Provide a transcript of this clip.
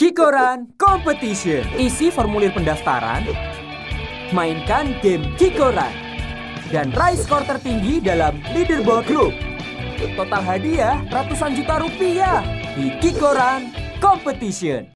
Kikoran Competition. Isi formulir pendaftaran, mainkan game Kikoran, dan raih skor tertinggi dalam leaderboard group. Total hadiah ratusan juta rupiah di Kikoran Competition.